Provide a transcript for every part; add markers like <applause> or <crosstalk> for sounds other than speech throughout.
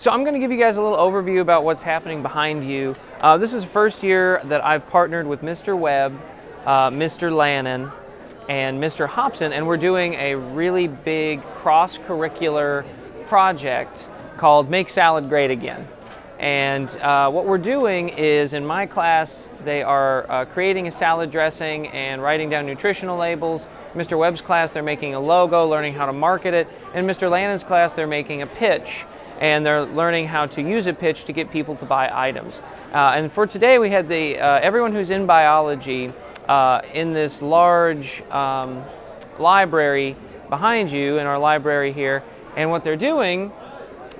So I'm going to give you guys a little overview about what's happening behind you. Uh, this is the first year that I've partnered with Mr. Webb, uh, Mr. Lannon, and Mr. Hobson, and we're doing a really big cross-curricular project called Make Salad Great Again. And uh, what we're doing is in my class, they are uh, creating a salad dressing and writing down nutritional labels. Mr. Webb's class, they're making a logo, learning how to market it. In Mr. Lannon's class, they're making a pitch and they're learning how to use a pitch to get people to buy items. Uh, and for today, we had the uh, everyone who's in biology uh, in this large um, library behind you in our library here. And what they're doing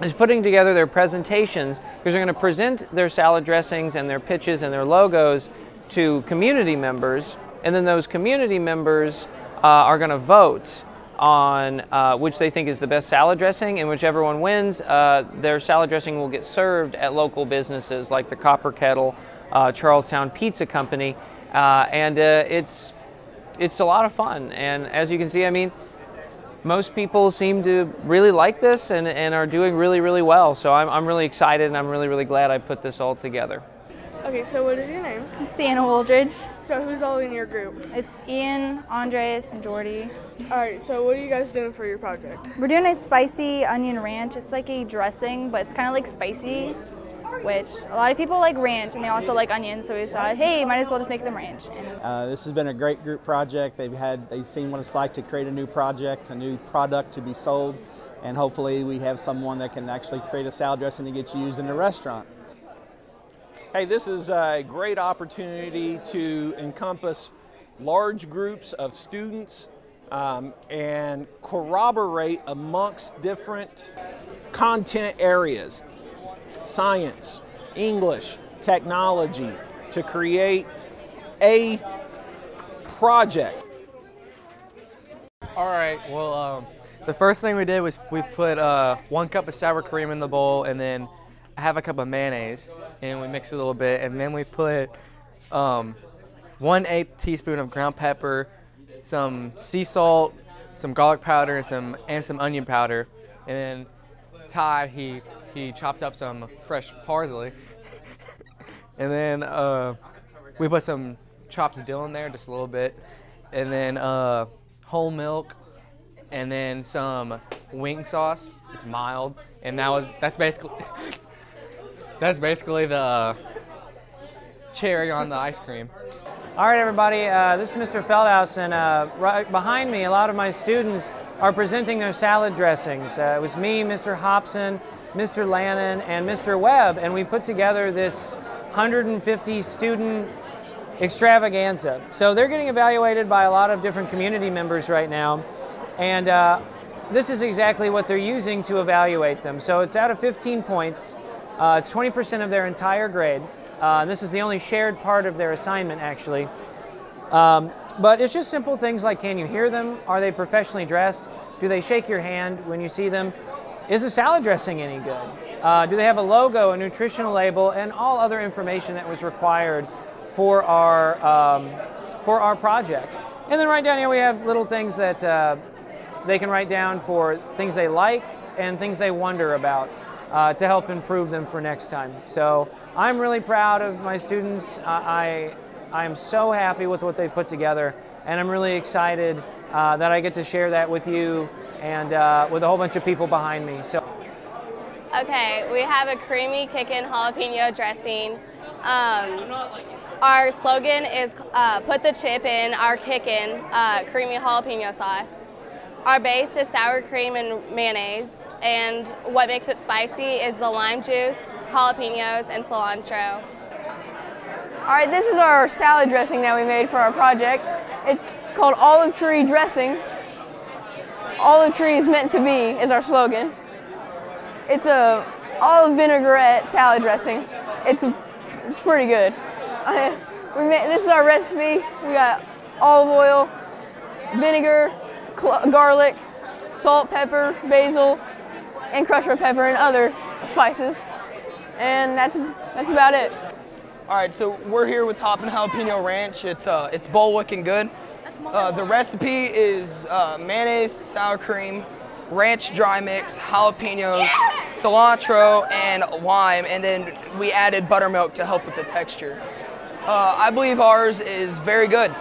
is putting together their presentations because they're going to present their salad dressings and their pitches and their logos to community members. And then those community members uh, are going to vote on uh, which they think is the best salad dressing, and whichever one wins, uh, their salad dressing will get served at local businesses like the Copper Kettle, uh, Charlestown Pizza Company, uh, and uh, it's it's a lot of fun. And as you can see, I mean, most people seem to really like this and, and are doing really, really well. So I'm, I'm really excited and I'm really, really glad I put this all together. Okay, so what is your name? It's Sienna Wooldridge. So who's all in your group? It's Ian, Andres, and Jordy. All right, so what are you guys doing for your project? We're doing a spicy onion ranch. It's like a dressing, but it's kind of like spicy, which a lot of people like ranch and they also like onions. So we thought, hey, might as well just make them ranch. Uh, this has been a great group project. They've had, they've seen what it's like to create a new project, a new product to be sold, and hopefully we have someone that can actually create a salad dressing to get used in the restaurant. Hey, this is a great opportunity to encompass large groups of students um, and corroborate amongst different content areas science, English, technology to create a project. All right, well, um, the first thing we did was we put uh, one cup of sour cream in the bowl and then half a cup of mayonnaise and we mix it a little bit and then we put um, one eighth teaspoon of ground pepper, some sea salt, some garlic powder, and some and some onion powder, and then Todd he he chopped up some fresh parsley, <laughs> and then uh, we put some chopped dill in there just a little bit, and then uh, whole milk, and then some wing sauce. It's mild, and that was that's basically. <laughs> That's basically the uh, cherry on the ice cream. All right, everybody, uh, this is Mr. Feldhaus, and uh, right behind me, a lot of my students are presenting their salad dressings. Uh, it was me, Mr. Hobson, Mr. Lannon, and Mr. Webb, and we put together this 150 student extravaganza. So they're getting evaluated by a lot of different community members right now, and uh, this is exactly what they're using to evaluate them. So it's out of 15 points. Uh, it's 20% of their entire grade. Uh, this is the only shared part of their assignment, actually. Um, but it's just simple things like can you hear them? Are they professionally dressed? Do they shake your hand when you see them? Is the salad dressing any good? Uh, do they have a logo, a nutritional label, and all other information that was required for our, um, for our project? And then right down here we have little things that uh, they can write down for things they like and things they wonder about uh, to help improve them for next time. So I'm really proud of my students. I, I am so happy with what they put together, and I'm really excited uh, that I get to share that with you and uh, with a whole bunch of people behind me. So. Okay, we have a creamy kickin' jalapeno dressing. Um, our slogan is uh, put the chip in our kickin' uh, creamy jalapeno sauce. Our base is sour cream and mayonnaise and what makes it spicy is the lime juice, jalapenos, and cilantro. All right, this is our salad dressing that we made for our project. It's called Olive Tree Dressing. Olive Tree is meant to be is our slogan. It's a olive vinaigrette salad dressing. It's it's pretty good. <laughs> we made, this is our recipe. We got olive oil, vinegar, garlic, salt, pepper, basil, and crushed red pepper and other spices. And that's that's about it. All right, so we're here with Hoppin' Jalapeno Ranch. It's uh, it's bowl looking good. Uh, the recipe is uh, mayonnaise, sour cream, ranch dry mix, jalapenos, cilantro, and lime, and then we added buttermilk to help with the texture. Uh, I believe ours is very good.